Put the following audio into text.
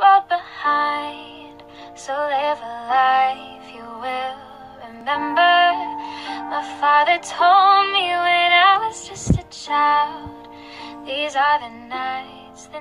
far behind. So live a life you will remember. My father told me when I was just a child. These are the nights, the